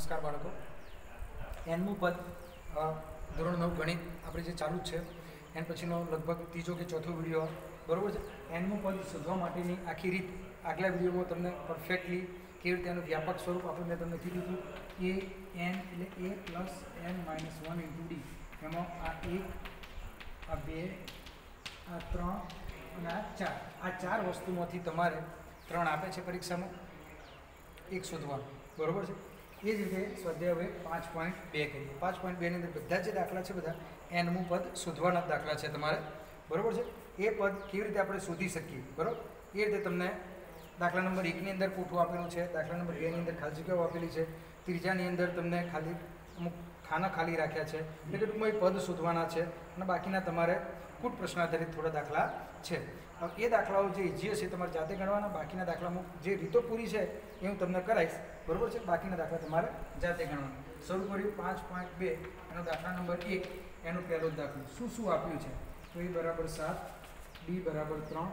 નમસ્કાર બાળકો. એનમું પદ ધોરણ નવ ગણિત આપણે જે ચાલુ જ છે, એન પછીનો લગભગ ત્રીજો કે ચોથો વીડિયો. બરાબર છે? એનમું પદ શોધવા માટેની આખી રીત આગલા વિડીયોમાં તમને પરફેક્ટલી કેવી રીતે એનું વ્યાપક સ્વરૂપ આપણે મેં તમને કીધું હતું. એ, એન એટલે a plus n minus one into d. એમાં આ એક, આ બે, આ ત્રણ અને આ ચાર. આ ચાર વસ્તુમાંથી તમારે ત્રણ આપે છે પરીક્ષામાં. એક શોધવાનું. બરાબર છે? એ જ રીતે સ્વાધ્યાય હવે પાંચ પોઈન્ટ બે કરીએ. પાંચ પોઈન્ટ બેની અંદર બધા જે દાખલા છે બધા એનમું પદ શોધવાના દાખલા છે તમારે. બરાબર છે? એ પદ કેવી રીતે આપણે શોધી શકીએ? બરાબર? એ રીતે તમને દાખલા નંબર એકની અંદર કોઠું આપેલું છે, દાખલા નંબર બેની અંદર ખાલી જગ્યાઓ આપેલી છે ત્રીજાની અંદર તમને ખાલી અમુક ખાના ખાલી રાખ્યા છે, એટલે ટૂંકમાં એ પદ શોધવાના છે, અને બાકીના તમારે કુટ પ્રશ્ન આધારિત થોડા દાખલા છે. એ દાખલાઓ જે ઇઝી હશે તમારે જાતે ગણવાના, બાકીના દાખલામાં જે રીતો પૂરી છે એ હું તમને કરાવીશ. બરાબર છે? બાકીના દાખલા તમારે જાતે ગણવાના. શરૂ કર્યું પાંચ પોઈન્ટ બે. એનો દાખલા નંબર એક, એનો પહેલો દાખલો. શું શું આપ્યું છે? તો એ બરાબર સાત, બી બરાબર ત્રણ,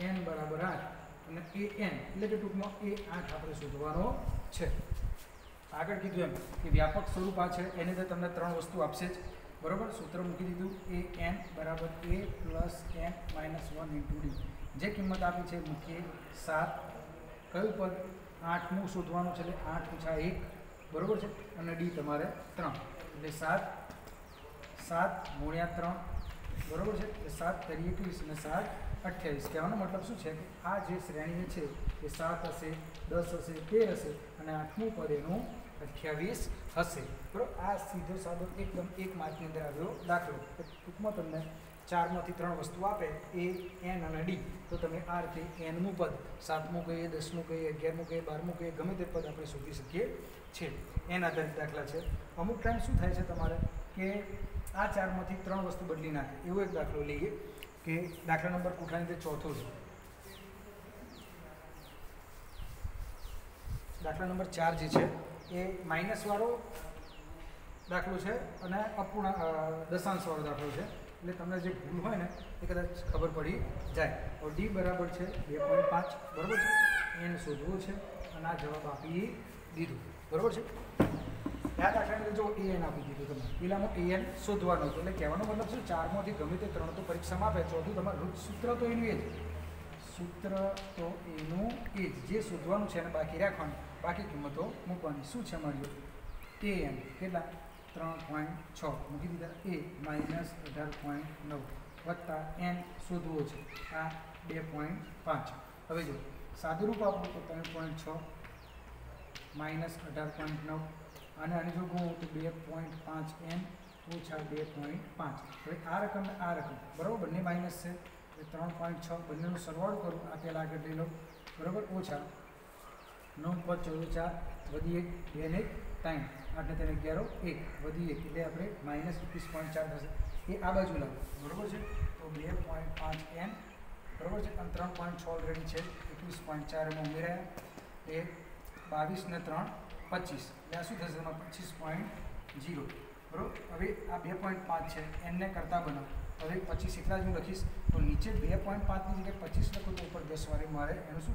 એન બરાબર આઠ અને એ એન. એટલે કે ટૂંકમાં એ આઠ આપણે શોધવાનો છે. આગળ કીધું એમ કે વ્યાપક સ્વરૂપ આ છે. એની અંદર તમને ત્રણ વસ્તુ આપશે જ. બરોબર? સૂત્ર મૂકી દીધું. એ એન બરાબર a plus n minus one into d જે કિંમત આપી છે, મૂકીએ સાત. કયું પદ? આઠમું શોધવાનું છે, એટલે આઠ ઓછા એક. બરાબર છે? અને ડી તમારે ત્રણ. એટલે સાત. સાત ગુણ્યા ત્રણ. બરાબર છે? એટલે સાત તરી એકવીસ અને સાત અઠ્યાવીસ. કહેવાનો મતલબ શું છે? કે આ જે શ્રેણી છે, એ સાત હશે, દસ હશે, તેર હશે અને આઠમું પદ એનું અઠ્યાવીસ હશે. બરાબર? આ સીધો સાદો એકદમ એક માર્કની અંદર આવ્યો દાખલો. ટૂંકમાં તમને ચારમાંથી ત્રણ વસ્તુ આપે, એ, એન અને ડી. તો તમે આ રીતે એનનું પદ, સાતમું કહીએ, દસમું કહીએ, અગિયારમું કહીએ, બારમું કહીએ, ગમે તે પદ આપણે શોધી શકીએ છીએ. એન આધારિત દાખલા છે. અમુક ટાઈમ શું થાય છે તમારે? કે આ ચારમાંથી ત્રણ વસ્તુ બદલી નાખે. એવો એક દાખલો લઈએ કે દાખલા નંબર કોઠાની અંદર ચોથો છે. દાખલા નંબર ચાર જે છે એ માઇનસવાળો દાખલો છે અને અપૂર્ણ દશાંશવાળો દાખલો છે. એટલે તમને જે ભૂલ હોય ને, એ કદાચ ખબર પડી જાય. તો ડી બરાબર છે બે પોઈન્ટ પાંચ, બરાબર છે? એને શોધવું છે અને આ જવાબ આપી દીધું. બરાબર છે? દાખલાની અંદર જો એ એન આપી દીધું તમે પેલામાં એ એન શોધવાનું હતું. એટલે કહેવાનો મતલબ શું? ચારમાંથી ગમે તે ત્રણ તો પરીક્ષામાં આપે. ચોથું તમારું સૂત્ર તો એનું એ જ. સૂત્ર તો એનું એ જ. જે શોધવાનું છે એને બાકી રાખવાનું. બાકી કિંમતો મૂકવાની. શું છે મળ્યું એ એન કેટલા? ત્રણ પોઈન્ટ છ. મૂકી દીધા. એ માઇનસ અઢાર પોઈન્ટ નવ. વત્તા એન શોધવો છે. આ બે પોઈન્ટ પાંચ. હવે જો, સાદુરૂપ આપો તો ત્રણ પોઈન્ટ છ માઇનસ અઢાર પોઈન્ટ નવ. અને આની જો કહું તો બે પોઈન્ટ પાંચ એન ઓછા બે પોઈન્ટ પાંચ. હવે આ રકમ આ રકમ. બરાબર? બંને માઇનસ છે. એ ત્રણ પોઈન્ટ છ બંનેનો સરવાળો કરું. આ પહેલાં આગળ લઈ લો. બરાબર? ઓછા નવ, પાંચ ચૌદ ચાર વધી એક, બે ને ટાઈમ આઠને તેને અગિયારો, એક, વધી એક, એટલે આપણે માઇનસ એકવીસ પોઈન્ટ ચાર થશે. એ આ બાજુ લાવો. બરાબર છે? તો બે પોઈન્ટ પાંચ એન બરાબર છે? અને ત્રણ પોઈન્ટ છ ઓલરેડી છે. એકવીસ પોઈન્ટ ચાર એમાં ઉમેરાયા. એ બાવીસ ને ત્રણ, પચીસ. એટલે આ શું થશે? એમાં પચીસ પોઈન્ટ જીરો બરાબર? હવે આ બે પોઈન્ટ પાંચ છે. એનને કરતાં બનાવો. હવે પચીસ એકલા જ હું લખીશ. તો નીચે બે પોઈન્ટ પાંચની જગ્યાએ પચીસ લખું તો ઉપર દસ વારે મારે એનું શું?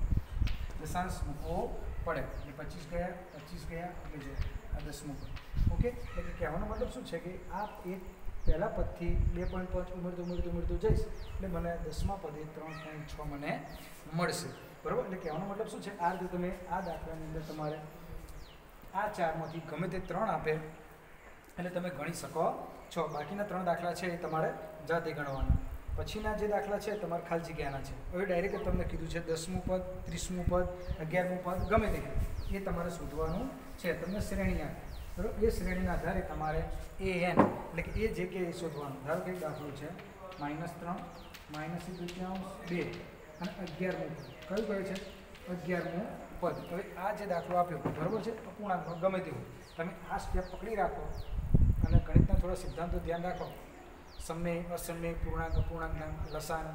દશાંશ મૂકવો પડે. એટલે પચીસ ગયા પચીસ ગયા, એટલે જાય આ દસમું પદ. ઓકે? એટલે કહેવાનો મતલબ શું છે કે આ એક પહેલાં પદથી બે પોઈન્ટ પાંચ ઉમેરતું ઉમેરતું ઉમેરતું જઈશ, એટલે મને દસમા પદે ત્રણ પોઈન્ટ છ મને મળશે. બરાબર? એટલે કહેવાનો મતલબ શું છે? આ રીતે તમે આ દાખલાની અંદર તમારે આ ચારમાંથી ગમે તે ત્રણ આપે, એટલે તમે ગણી શકો છો. બાકીના ત્રણ દાખલા છે એ તમારે જાતે ગણવાના. પછીના જે દાખલા છે, તમારે ખાલી જગ્યાના છે. હવે ડાયરેક્ટ તમને કીધું છે, દસમું પદ, ત્રીસમું પદ, અગિયારમું પદ, ગમે તે એ તમારે શોધવાનું છે. તમને શ્રેણી આપે બરાબર? એ શ્રેણીના આધારે તમારે એ એન એટલે કે એ જે કે એ શોધવાનું. ધારો કે દાખલું છે, માઇનસ ત્રણ, માઇનસ એક તૃતીયાંશ બે, અને અગિયારમું પદ. કયું કયું છે? અગિયારમું પદ. હવે આ જે દાખલો આપ્યો, બરાબર છે? અપૂર્ણાંકનો ગમે તેવું તમે આ સ્ટેપ પકડી રાખો અને ગણિતના થોડા સિદ્ધાંતો ધ્યાન રાખો. સમય અસમય પૂર્ણાંક, અપૂર્ણાંકના લસાન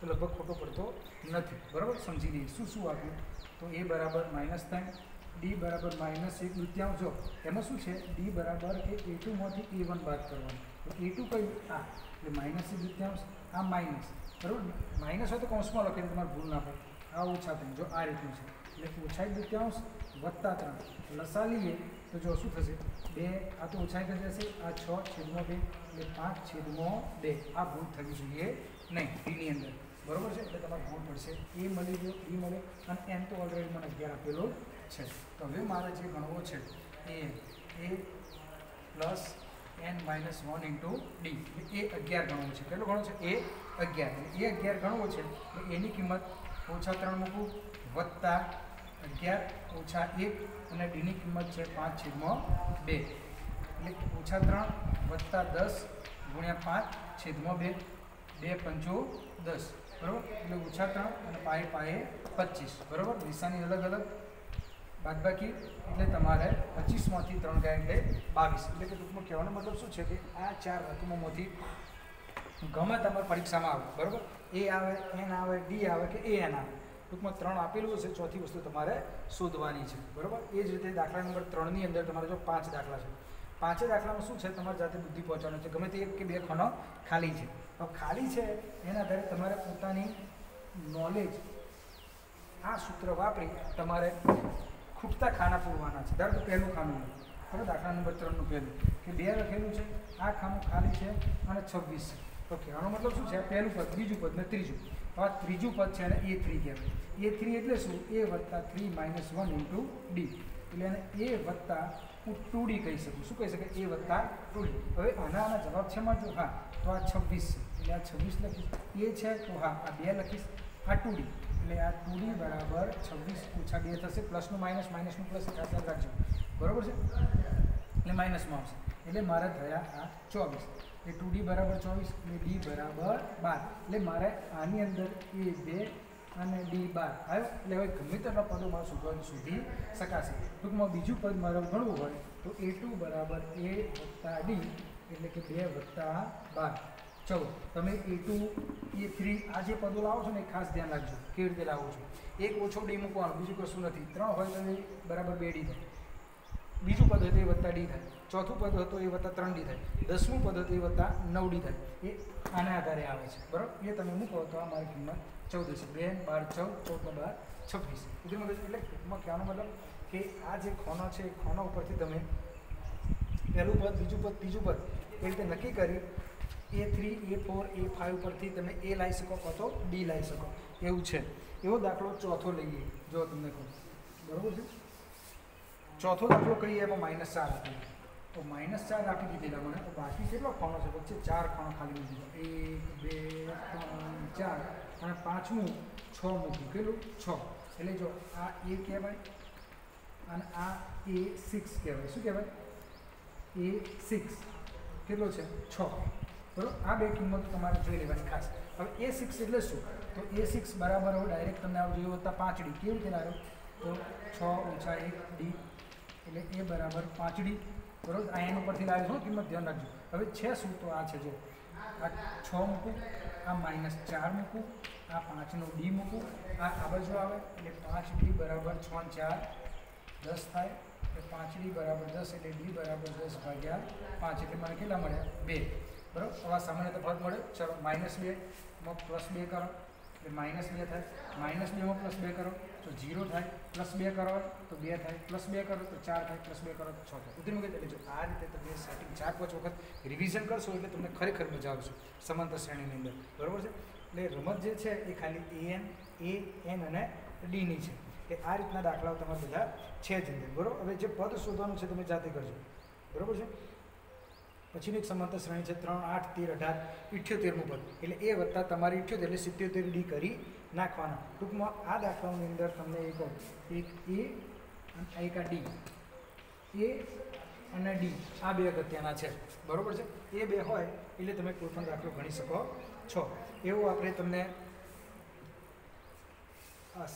તો લગભગ ખોટો પડતો નથી. બરાબર? સમજી લઈએ શું શું આપ્યું? તો એ બરાબર માઇનસ ત્રણ, ડી બરાબર માઇનસ એક દૃત્યાંશ જો, એમાં શું છે? ડી બરાબર એ એ ટુમાંથી એ વન બાદ કરવાનું. તો એ ટુ કયું? આ. એટલે માઇનસ એક દૃત્યાંશ આ માઇનસ. બરાબર? માઇનસ હોય તો કૌંસમાં લખીને તમારે ભૂલ ના પડે આ ઓછા થાય. જો આ રીતનું છે. એટલે ઓછા એક દૃત્યાંશ વત્તા ત્રણ. લસા લઈએ તો જો શું થશે? બે, આ તો ઓછા કરી જશે આ છ છેદમાં બે એટલે પાંચ છેદમાં બે. આ ભૂલ થવી જોઈએ નહીં, ડીની અંદર. બરોબર છે? એટલે તમારે ભૂલ પડશે. એ મળી ગયો ડી મળે, અને એમ તો ઓલરેડી મને અગિયાર આપેલો છે. તો હવે મારે જે ગણવો છે એ a plus n minus one into d એ અગિયાર ગણવું છે. કેટલો ગણો છે? એ અગિયાર. એ અગિયાર ગણવો છે એની કિંમત ઓછા ત્રણ મૂકું, વત્તા અગિયાર ઓછા એક અને ડીની કિંમત છે પાંચ છેદમાં બે. એટલે ઓછા ત્રણ વત્તા દસ ગુણ્યા પાંચ છેદમાં બે. બે પંચો દસ. બરાબર? એટલે ઓછા ત્રણ અને પાયે પાયે પચીસ. બરાબર? નિશાની અલગ અલગ બાદબાકી. એટલે તમારે પચીસમાંથી ત્રણ ગયા એટલે બાવીસ. એટલે કે ટૂંકમાં કહેવાનો મતલબ શું છે કે આ ચાર રકમોમાંથી ગમે તમારે પરીક્ષામાં આવે. બરાબર? એ આવે, એન આવે, ડી આવે કે એ એન આવે. ટૂંકમાં ત્રણ આપેલું હશે, ચોથી વસ્તુ તમારે શોધવાની છે. બરાબર? એ જ રીતે દાખલા નંબર ત્રણની અંદર તમારે જો પાંચ દાખલા છે. પાંચે દાખલામાં શું છે? તમારે જાતે બુદ્ધિ પહોંચવાનું છે. ગમે તે એક કે બે ખાનો ખાલી છે. હવે ખાલી છે, એના આધારે તમારે પોતાની નોલેજ આ સૂત્ર વાપરી તમારે ખૂટતા ખાના પૂરવાના છે. ધારો કે પહેલું ખાનું બરાબર? દાખલા નંબર ત્રણનું પહેલું. કે બે લખેલું છે, આ ખાનું ખાલી છે અને છવ્વીસ છે. ઓકે, આનો મતલબ શું છે? પહેલું પદ, બીજું પદ ને ત્રીજું. આ ત્રીજું પદ છે એને એ થ્રી કહેવાય. એ થ્રી એટલે શું? એ વત્તા three minus one into d એટલે એને એ વત્તા હું ટુ ડી કહી શકું. શું કહી શકાય એ વત્તા ટુ ડી હવે આના આના જવાબ છે માં જો હા. તો આ છવ્વીસ છે. એટલે આ છવ્વીસ લખીશ. એ છે? તો હા, આ બે લખીશ. આ ટુ ડી એટલે આ ટુ ડી બરાબર છવ્વીસ ઓછા બે થશે. પ્લસનું માઇનસ માઇનસનું પ્લસ ખાસ યાદ રાખજો. બરાબર છે? એટલે માઇનસમાં આવશે. એટલે મારે થયા આ ચોવીસ. એટલે ટુ ડી બરાબર ચોવીસ અને ડી બરાબર બાર. એટલે મારે આની અંદર એ બે અને ડી બાર. આવ્યો? એટલે હવે ગમે તેટલા પદો મારા શોધવાનું શોધી શકાશે. ટૂંકમાં બીજું પદ મારે ગણવું હોય તો એ ટુ બરાબર એ વત્તા ડી એટલે કે બે વત્તા બાર. ચૌદ તમે એ ટુ એ થ્રી આ જે પદો લાવો છો ને એ ખાસ ધ્યાન રાખજો. કેવી રીતે લાવો છો? એક ઓછો ડી મૂકવાનો, બીજું કશું નથી. ત્રણ હોય તો બરાબર બે ડી થાય. બીજું પદ હતું એ વત્તા ડી થાય. ચોથું પદ હતું એ વત્તા ત્રણ ડી થાય. દસમું પદ હતું એ વત્તા નવ ડી થાય. એ આના આધારે આવે છે. બરાબર? એ તમે મૂકો તો આ મારી કિંમત ચૌદ હશે. બે, બાર, ચૌદ ચૌદ, બાર, છવ્વીસ. એટલે ટૂંકમાં કહેવાનો મતલબ કે આ જે ખોનો છે, એ ખોના ઉપરથી તમે પહેલું પદ, બીજું પદ, ત્રીજું પદ એ રીતે નક્કી કરી a three, a four, a five પરથી તમે એ લાવી શકો તો ડી લાવી શકો. એવું છે. એવો દાખલો ચોથો લઈએ, જો તમને કહું બરાબર છે? ચોથો દાખલો કહીએ એમાં માઇનસ ચાર આપી તો માઇનસ ચાર આપી દીધેલા મને. તો બાકી કેટલો ખાણો છે? વચ્ચે ચાર ખાણો ખાલી મૂકી દીધો. એક, બે, ત્રણ, ચાર અને પાંચમું છ મૂક્યું. કેટલું? છ. એટલે જો આ એ કહેવાય અને આ એ સિક્સ કહેવાય. શું કહેવાય? એ સિક્સ કેટલો છે? છ. બરાબર? આ બે કિંમત તમારે જોઈ લેવાની ખાસ. હવે એ સિક્સ એટલે શું? તો એ સિક્સ બરાબર હવે ડાયરેક્ટ તમને આવું જોયું હતા પાંચડી. કેવી રીતે લાવ્યો તો છ ઓછા એક ડી એટલે એ બરાબર પાંચ ડી બરાબર આ ઉપરથી લાવ્યો છો કિંમત ધ્યાન રાખજો. હવે છે શું તો આ છે જો. આ છ મૂકું, આ માઇનસ ચાર મૂકું, આ પાંચનો ડી મૂકું, આ આ બાજુ આવે, એટલે પાંચ ડી બરાબર છ ચાર, દસ થાય, એટલે પાંચ ડી બરાબર દસ, એટલે ડી બરાબર દસ ભાગ્યા પાંચ, એટલે મને કેટલા મળ્યા? બે. બરાબર? હવે સામાન્ય તફાવત મળે. ચલો, માઇનસ બે માં પ્લસ બે કરો, એટલે માઇનસ બે થાય. માઇનસ બેમાં પ્લસ બે કરો. તો ઝીરો થાય પ્લસ બે કરો, તો બે થાય પ્લસ બે કરો, તો ચાર થાય પ્લસ બે કરો, તો છ થાય. ઉતરી મૂકે એટલે જો આ રીતે તમે સેટિંગ ચાર પાંચ વખત રિવિઝન કરશો, એટલે તમને ખરેખર મજા આવશે સમાંતર શ્રેણીની અંદર. બરાબર છે? એટલે રમત જે છે, એ ખાલી એ એન એ એન અને ડીની છે. કે આ રીતના દાખલાઓ તમારા બધા છે જ અંદર. બરાબર? હવે જે પદ શોધવાનું છે, તમે જાતે કરજો. બરાબર છે? પછીની એક સમાંતર શ્રેણી છે ત્રણ, આઠ, તેર, અઢાર ઇઠ્યોતેરનું પદ. એટલે એ વત્તા તમારી ઇઠ્યોતેર એટલે સિત્યોતેર ડી કરી નાખવાના. ટૂંકમાં આ દાખલાઓની અંદર તમને એ કહું. એક એ અને એક આ ડી. એ અને ડી આ બે અગત્યના છે. બરાબર છે? એ બે હોય એટલે તમે કોઈ પણ દાખલો ગણી શકો છો. એવું આપણે તમને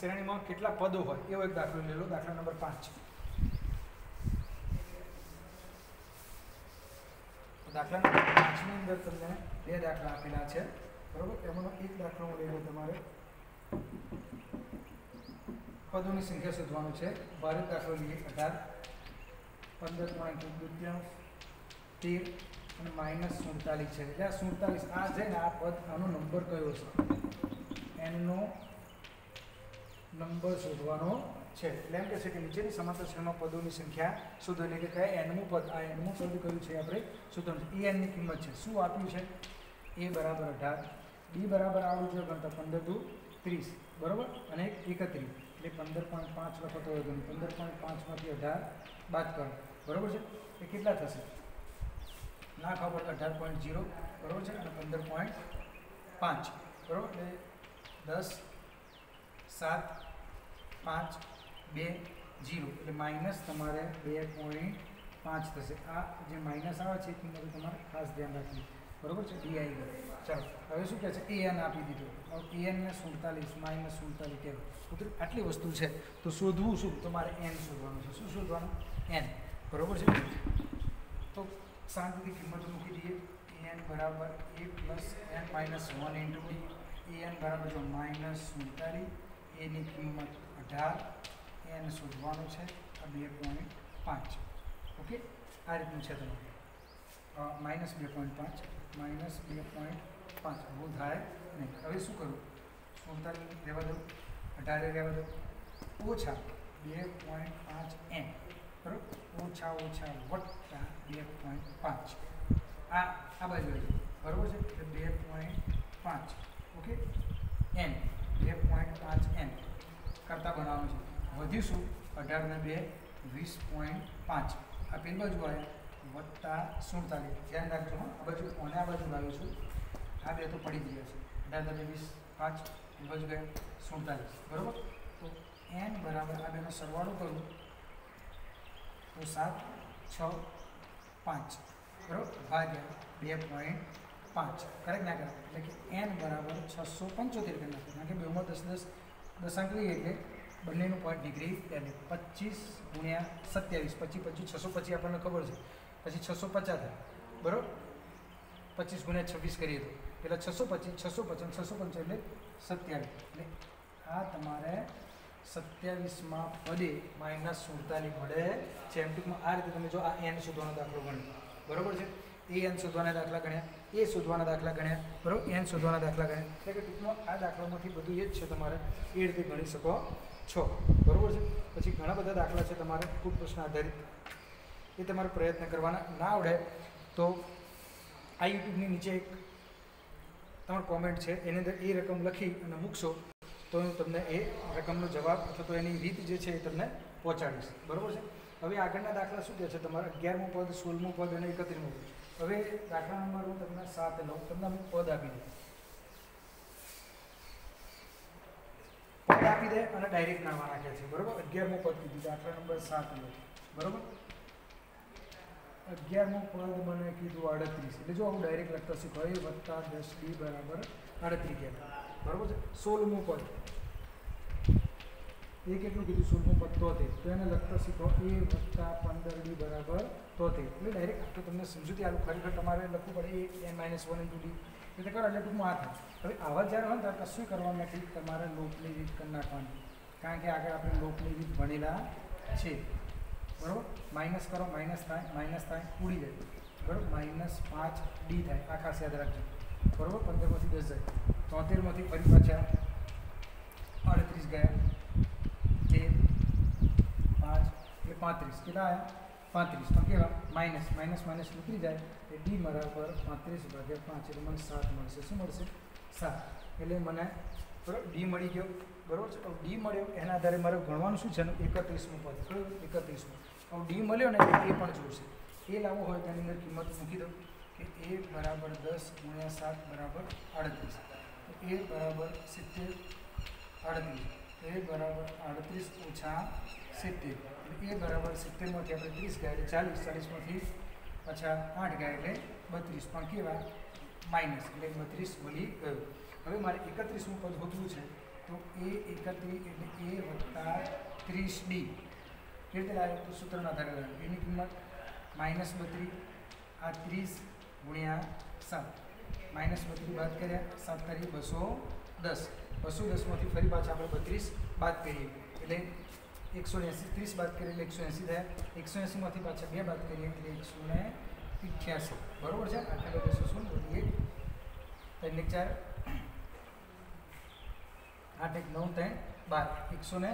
શ્રેણીમાં કેટલા પદો હોય એવો એક દાખલો લેલો દાખલા નંબર પાંચ. દાખલા પાંચની અંદર તમને બે દાખલા આપેલા છે. બરોબર? એમાંનો એક દાખલો હું લઈને તમારે. પદોની સંખ્યા શોધવાનું છે. ભારત દાખલો લઈએ. અઢાર, પંદર પોઈન્ટ દુત્યાંશ તેર અને માઇનસ સુડતાલીસ છે. એટલે આ સુડતાલીસ, આ છે ને આ પદ, આનો નંબર કયો છે? એમનો નંબર શોધવાનો છે. એટલે એમ કહે છે કે નીચેની સમાંતર શ્રેણીમાં પદોની સંખ્યા શોધો એટલે કે કયા એનમું પદ, આ એનમું પદ કયું છે આપણે શોધવાનું એ એનની કિંમત છે. શું આપ્યું છે? એ બરાબર અઢાર. બી બરાબર આવડું છે ગણતા પંદર દુ ત્રીસ. બરાબર? અને એકત્રીસ. એટલે પંદર પોઈન્ટ પાંચ લખો હોય પંદર પોઈન્ટ પાંચમાંથી અઢાર બાદ કરો. બરાબર છે? એ કેટલા થશે? ના ખબર, અઢાર પોઈન્ટ જીરો બરાબર છે? અને પંદર પોઈન્ટ પાંચ. બરાબર? એટલે દસ, સાત, પાંચ બે જીરો. એટલે માઇનસ તમારે બે પોઈન્ટ પાંચ થશે. આ જે માઇનસ આવે છે એ બધું તમારે ખાસ ધ્યાન રાખવું. બરાબર છે? ડી આવી ગયો ચાલો. હવે શું કહે છે? એ એન આપી દીધું. હવે એ એનને સુડતાલીસ, માઇનસ સુડતાલીસ કહેવાય. આટલી વસ્તુ છે. તો શોધવું શું? તમારે એન શોધવાનું છે. શું શોધવાનું? એન બરાબર છે? તો શાંતિથી કિંમત મૂકી દઈએ. એન બરાબર a plus n minus one into એએન એન બરાબર જો માઇનસ સુડતાલીસ એની કિંમત અઢાર. એન શોધવાનું છે આ બે પોઈન્ટ પાંચ ઓકે આ રીતનું છે તમારે માઇનસ બે પોઈન્ટ પાંચ માઇનસ બે પોઈન્ટ પાંચ બહુ થાય નહીં હવે શું કરું સુડતાલીસ રહેવા દો અઢારે રહેવા દો ઓછા બે પોઈન્ટ પાંચ એમ બરાબર ઓછા ઓછા વત્તા બે પોઈન્ટ પાંચ આ આ બાજુ આવી બરાબર છે એટલે બે પોઈન્ટ પાંચ ઓકે એન બે પોઈન્ટ પાંચ એન કરતાં બનાવવાનું છે વધ્યું શું અઢારને બે, વીસ પોઈન્ટ પાંચ. આ પેલી બાજુ આવે, વત્તા સુડતાલીસ. ધ્યાન રાખજો આ બાજુ અને આ બાજુ લાવ્યું છું. આ બે તો પડી ગયા છે. અઢાર બે, વીસ, પાંચ, એ બાજુ ગયા સુડતાલીસ. બરાબર? તો એન બરાબર આ બેનો સરવાળો કરું. તો સાત, છ, પાંચ. બરાબર? ભાગ્યા બે પોઈન્ટ પાંચ. કરેક્ટ ના કરે એટલે કે એન બરાબર છસો પંચોતેર કરી નાખે. કારણ કે બેમાં દસ દસ દશાંક લઈએ એટલે બંનેનું પોઈન્ટ ડિગ્રી એટલે પચીસ ગુણ્યા સત્યાવીસ. પચીસ પચીસ છસો પછી આપણને ખબર છે. પછી છસો પચાસ બરાબર? પચીસ ગુણ્યા છવ્વીસ કરીએ તો. એટલે છસો પચીસ, છસો પચાસ છસો પંચાસ એટલે સત્યાવીસ. એટલે આ તમારે સત્યાવીસમાં પદે માઇનસ સુડતાલીસ મળે છે. એમ ટૂંકમાં આ રીતે તમે જો આ એન શોધવાનો દાખલો ગણ્યો બરાબર છે? એ એન શોધવાના દાખલા ગણ્યા. એ શોધવાના દાખલા ગણ્યા. બરાબર? એન શોધવાના દાખલા ગણ્યા. એટલે કે ટૂંકમાં આ દાખલામાંથી બધું એ જ છે તમારે એ રીતે ગણી શકો છો. બરાબર છે? પછી ઘણા બધા દાખલા છે તમારે ખૂબ પ્રશ્ન આધારિત. એ તમારે પ્રયત્ન કરવાના. ના આવડે તો આ યુટ્યુબની નીચે એક તમારો કોમેન્ટ છે. એની અંદર એ રકમ લખી અને મૂકશો તો હું તમને એ રકમનો જવાબ અથવા તો એની રીત જે છે એ તમને પહોંચાડીશ. બરાબર છે? હવે આગળના દાખલા શું કહે છે? તમારે અગિયારમું પદ, સોળમું પદ અને એકત્રીમું પદ. હવે દાખલા નંબર હું તમને સાત લઉં તમને અમુક પદ આપી દઉં પદ આપી દે અને ડાયરેક્ટ નામા નાખે છે. બરાબર? અગિયારમું પદ કીધું દાખલા નંબર સાત લો. બરાબર? અગિયારમું પદ મને કીધું આડત્રીસ. એટલે જો હું ડાયરેક્ટ લખતો શીખો એ વત્તા દસ ડી બરાબર અડત્રીસ કહેવાય. બરાબર છે? સોળમું પદ. એ કેટલું કીધું? સોળમું પદ તોતેર. તો એને લખતા શીખો એ વત્તા પંદર ડી બરાબર તોતેર. એટલે ડાયરેક્ટ આખું તમને સમજૂતી આલું. ખરેખર તમારે લખવું પડે a n minus one into d એટલે કરો એટલે ટૂંકમાં આ થાય હવે આવા જ્યારે હોય ને ત્યારે કશું કરવાનું નથી. તમારે લોપની રીત કરી નાખવાની. કારણ કે આગળ આપણે લોપની રીત ભણેલા છે. બરાબર? માઇનસ કરો, માઇનસ થાય માઇનસ થાય, ઉડી જાય. બરાબર? માઇનસ પાંચ ડી થાય. આ ખાસ યાદ રાખજો. બરાબર? પંદરમાંથી દસ જાય. તોતેરમાંથી ફરી પાછા અડત્રીસ ગયા. તેર પાંચ એટલે પાંત્રીસ. કેટલા આવ્યા પાંત્રીસ. પણ માઇનસ માઇનસ માઇનસ નીકળી જાય. એ ડી બરાબર પાંત્રીસ ભાગ્યા પાંચ, એટલે મને સાત મળશે. શું મળશે? સાત. એટલે મને બરાબર ડી મળી ગયો. બરાબર છે? ડી મળ્યો. એના આધારે મારે ગણવાનું શું છે? ને એકત્રીસમું પદ. કયું એકત્રીસમું. હવે ડી મળ્યો ને એ પણ જોશે એ લાવવો હોય તેની અંદર કિંમત મૂકી દો કે એ બરાબર દસ ગુણ્યા સાત બરાબર આડત્રીસ. એ બરાબર સિત્તેર આડત્રીસ. એ બરાબર આડત્રીસ ઓછા સિત્તેર. એટલે એ બરાબર સિત્તેરમાંથી આપણે ત્રીસ ગયા એટલે ચાલીસ, ચાલીસમાંથી પાછા આઠ ગયા એટલે બત્રીસ. પણ કેવા? માઇનસ એટલે બત્રીસ ભૂલી ગયું. હવે મારે એકત્રીસનું પદ હોતું છે, તો એ એકત્રીસ એટલે એ વત્તા ત્રીસ ડી. કેવી રીતે લાવે તો સૂત્રના આધારે લાવે એની કિંમત માઇનસ બત્રીસ, આ ત્રીસ ગુણ્યા સાત. માઇનસ બત્રીસ બાદ કર્યા, સાત તારીખ બસો દસ. બસો દસમાંથી ફરી પાછા આપણે બત્રીસ બાદ કરીએ. એટલે એકસો એંસી ત્રીસ બાદ કરીએ એટલે એકસો એંસી થયા એકસો એંસીમાંથી પાછા બે બાદ કરીએ એટલે એકસો ને અઠ્યાસી બરાબર છે આટલા બધા શું બધી એક ત્રણ એક ચાર આઠ એક નવ ત્રણ બાર એકસો ને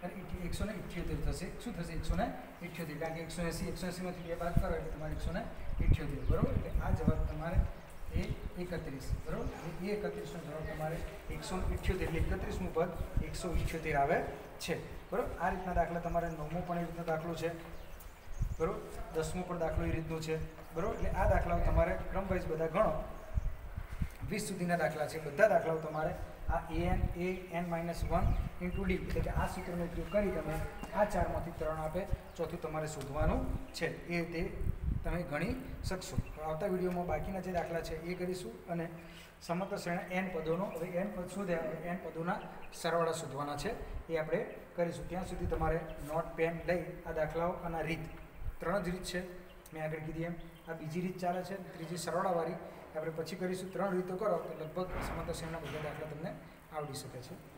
અને એકસો ને ઇઠ્યોતેર થશે શું થશે એકસો ને ઇઠ્યોતેર કારણ કે એકસો એંસી એકસો એંસીમાંથી બે બાદ કરો એટલે તમારે એકસો ને ઇઠ્યોતેર બરાબર એટલે આ જવાબ તમારે એ એકત્રીસ. બરાબર? એ એકત્રીસનો જવાબ તમારે એકસો ઇઠ્યોતેર એટલે એકત્રીસમું પદ એકસો ઇઠ્યોતેર આવે છે. બરાબર? આ રીતના દાખલા તમારે નવમો પણ એ રીતનો દાખલો છે. બરાબર? દસમો પણ દાખલો એ રીતનો છે. બરાબર? એટલે આ દાખલાઓ તમારે ક્રમવાઇઝ બધા ગણો. વીસ સુધીના દાખલા છે. બધા દાખલાઓ તમારે આ a n a n minus one into d એટલે કે આ સૂત્રનો ઉપયોગ કરી તમે આ ચારમાંથી ત્રણ આપે, ચોથું તમારે શોધવાનું છે. એ રીતે તમે ગણી શકશો. આવતા વિડીયોમાં બાકીના જે દાખલા છે એ કરીશું અને સમગ્ર શ્રેણી એન પદોનો, હવે એન પદ શોધ્યા આપણે એન પદોના સરવાળા શોધવાના છે. એ આપણે કરીશું. ત્યાં સુધી તમારે નોટ, પેન લઈ આ દાખલાઓ અને રીત. ત્રણ જ રીત છે. મેં આગળ કીધી એમ. આ બીજી રીત ચાલે છે. ત્રીજી સરવાળાવાળી. આપણે પછી કરીશું. ત્રણ રીતો કરો તો લગભગ સમગ્ર શ્રેણીના બધા દાખલા તમને આવડી શકે છે.